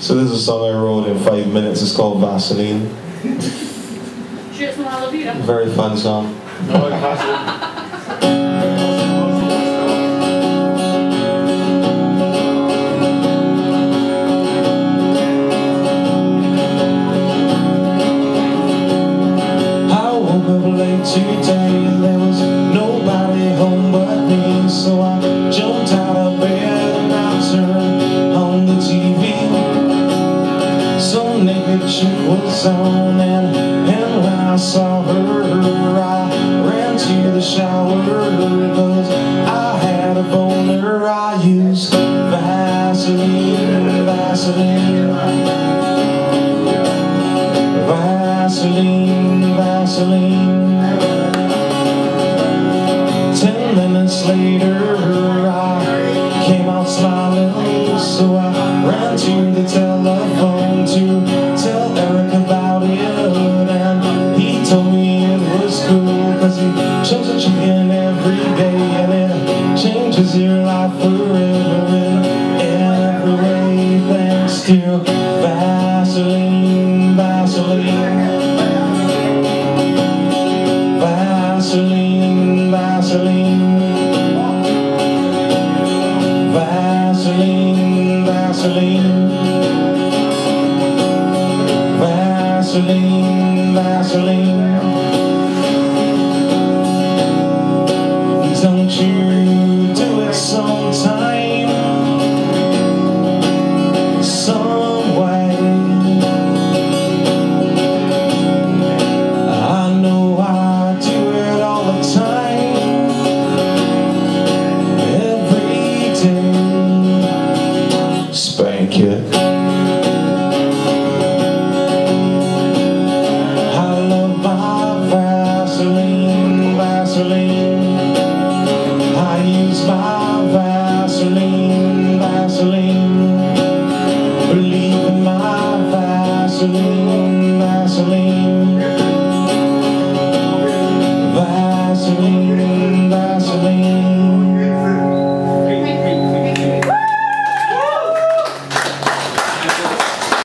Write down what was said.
So this is a song I wrote in five minutes. It's called Vaseline. Cheers from La Vida. Very fun song. On and, and when I saw her I ran to the shower Cause I had a boner. I used Vaseline, Vaseline Vaseline, Vaseline. Ten minutes later I came out smiling So I ran to the telephone to your life forever in every way Thanks to Vaseline, Vaseline. Vaseline, Vaseline. Vaseline, Vaseline. Vaseline, Vaseline Vaseline, Vaseline